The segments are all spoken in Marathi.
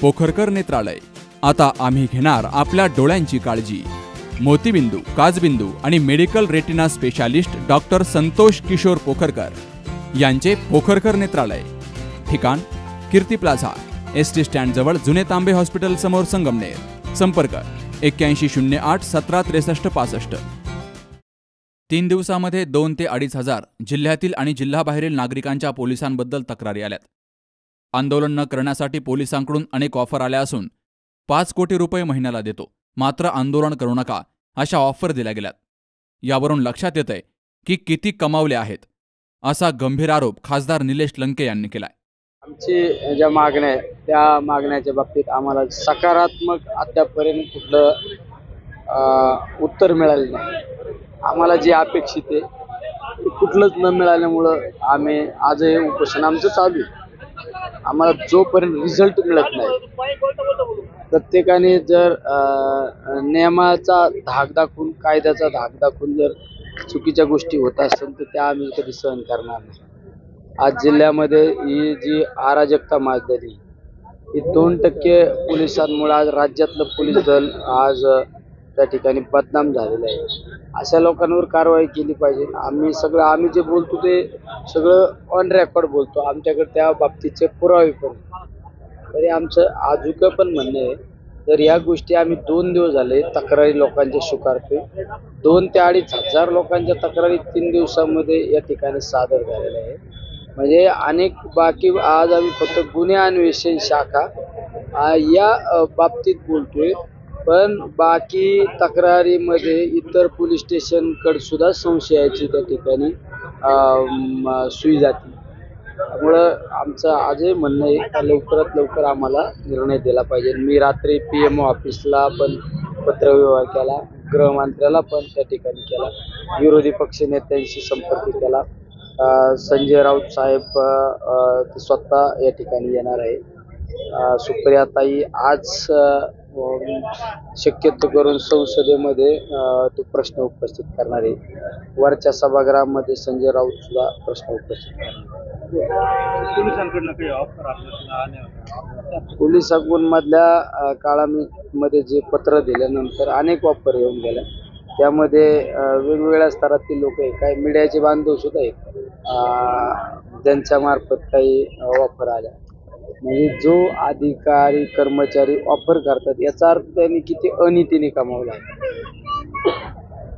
पोखरकर नेत्रालय. आता आम्ही घेणार आपल्या डोळ्यांची काळजी. मोतीबिंदू काजबिंदू आणि medical retina specialist doctor Santosh Kishor Pokharkar यांचे पोखरकर नेत्रालय. ठिकाण कीर्ती प्लाझा एस टी स्टँडजवळ जुने तांबे हॉस्पिटल समोर संगमनेर. संपर्क एक्क्याऐंशी शून्य आठ सतरा त्रेसष्ट पासष्ट. तीन दिवसामध्ये दोन ते अडीच हजार जिल्ह्यातील आणि जिल्हाबाहेरील नागरिकांच्या पोलिसांबद्दल तक्रारी आल्यात. आंदोलन न करण्यासाठी पोलिसांकडून अनेक ऑफर आल्या असून पाच कोटी रुपये महिन्याला देतो. मात्र आंदोलन करू नका अशा ऑफर दिल्या गेल्यात. यावरून लक्षात येतंय की किती कमावले आहेत असा गंभीर आरोप खासदार निलेश लंके यांनी केलाय. आमची ज्या मागण्या आहेत त्या मागण्याच्या बाबतीत आम्हाला सकारात्मक अद्यापपर्यंत कुठलं अं, उत्तर मिळालं नाही. आम्हाला जे अपेक्षित आहे ते कुठलंच न मिळाल्यामुळं आम्ही आजही उपोषण. आमचं चालू आहे. आम्हाला जोपर्यंत रिझल्ट मिळत नाही प्रत्येकाने जर नियमाचा धाक दाखवून कायद्याचा धाक दाखवून जर चुकीच्या गोष्टी होत असतील तर त्या आम्ही कधी सहन करणार नाही. आज जिल्ह्यामध्ये ही जी अराजकता माजलेली ही दोन टक्के पोलिसांमुळे आज राज्यातलं पोलीस दल आज त्या ठिकाणी बदनाम झालेलं आहे. अशा लोकांवर कारवाई केली पाहिजे. आम्ही सगळं आम्ही जे बोलतो ते सगळं ऑन रेकॉर्ड बोलतो. आमच्याकडे त्या बाबतीचे पुरावे पण तरी आमचं आजूक पण म्हणणं आहे तर या गोष्टी आम्ही दोन दिवस झाले तक्रारी लोकांच्या स्वीकारतोय. दोन ते अडीच हजार लोकांच्या तक्रारी तीन दिवसामध्ये या ठिकाणी सादर झालेल्या आहे म्हणजे अनेक बाकी आज आम्ही फक्त गुन्हे अन्वेषण शाखा या बाबतीत बोलतोय. पण बाकी तक्रारीमध्ये इतर पोलीस स्टेशनकडे सुद्धा संशयाची त्या ठिकाणी सुई जाते. त्यामुळं आमचं आजही म्हणणं आहे का लवकरात लवकर आम्हाला निर्णय दिला पाहिजे. मी रात्री पी एम ऑफिसला पण पत्रव्यवहार केला गृहमंत्र्याला पण त्या ठिकाणी केला विरोधी पक्ष नेत्यांशी संपर्क केला. संजय राऊत साहेब स्वतः या ठिकाणी येणार आहे. सुप्रियाताई आज शक्यतो करून संसदेमध्ये तो प्रश्न उपस्थित करणार आहे. वरच्या सभागृहामध्ये संजय राऊत सुद्धा प्रश्न उपस्थित करणार पोलिसांकडनं ऑफर मधल्या काळामध्ये जे पत्र दिल्यानंतर अनेक वापर येऊन गेल्या. त्यामध्ये वेगवेगळ्या स्तरातील लोक आहे काही मीडियाचे बांधव सुद्धा आहेत. अ, ज्यांच्या मार्फत काही वापर आल्या. म्हणजे जो अधिकारी कर्मचारी ऑफर करतात याचा अर्थ त्यांनी किती अनितीने कमावला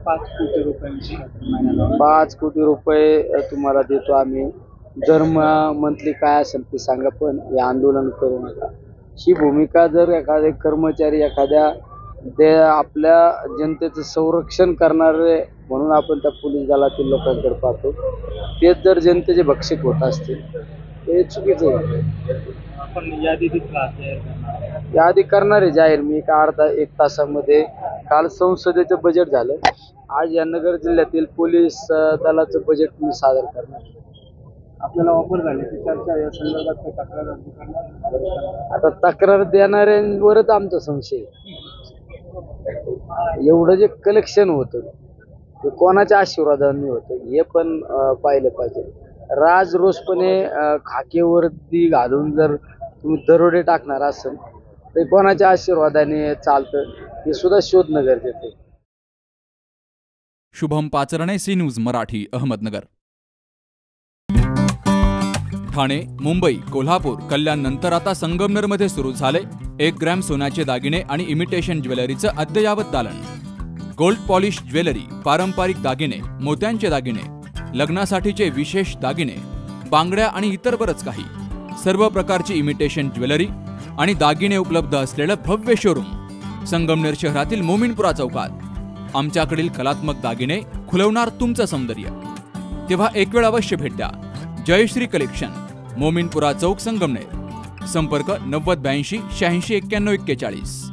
पाच कोटी रुपयांची पाच कोटी रुपये तुम्हाला देतो आम्ही. धर्म मंथली काय असेल ते सांगा पण हे आंदोलन करू नका. ही भूमिका जर एखादे कर्मचारी एखाद्या ते आपल्या जनतेचं संरक्षण करणारे म्हणून आपण त्या पोलीस दलातील लोकांकडे पाहतो तेच जर जनतेचे भक्षक होत असतील ते चुकीचं आहे आपण यादी तयार करणार आहे जाहीर मी एका अर्धा एक तासामध्ये काल संसदेचं बजेट झालं आज या नगर जिल्ह्यातील पोलीस दलाचं बजेट मी सादर करणार. आपल्याला ऑफर झाली चर्चा या संदर्भात तक्रार आता तक्रार देणाऱ्यांवरच आमचा संशय. एवढं जे कलेक्शन होतं ते कोणाच्या आशीर्वादाने होतं हे पण पाहिलं पाहिजे राज रोजपणे अं, खाकेवरती घालून जर तुम्ही दरोडे टाकणार असाल ते कोणाच्या आशीर्वादाने चालतं हे सुद्धा शोधणं गरजेचं आहे शुभम पाचरणे सी न्यूज मराठी अहमदनगर. ठाणे मुंबई कोल्हापूर कल्याण नंतर आता संगमनेरमध्ये सुरू झाले एक ग्रॅम सोन्याचे दागिने आणि इमिटेशन ज्वेलरीचं अद्ययावत दालन. गोल्ड पॉलिश ज्वेलरी पारंपरिक दागिने मोत्यांचे दागिने लग्नासाठीचे विशेष दागिने बांगड्या आणि इतर बरंच काही. सर्व प्रकारची इमिटेशन ज्वेलरी आणि दागिने उपलब्ध असलेलं भव्य शोरूम संगमनेर शहरातील मोमिनपुरा चौकात. आमच्याकडील कलात्मक दागिने खुलवणार तुमचं सौंदर्य. तेव्हा एक वेळ अवश्य भेट द्या. जयश्री कलेक्शन मोमिनपुरा चौक संगमनेर. संपर्क नव्वद ब्याऐंशी शहाऐंशी एक्क्याण्णव एक्केचाळीस.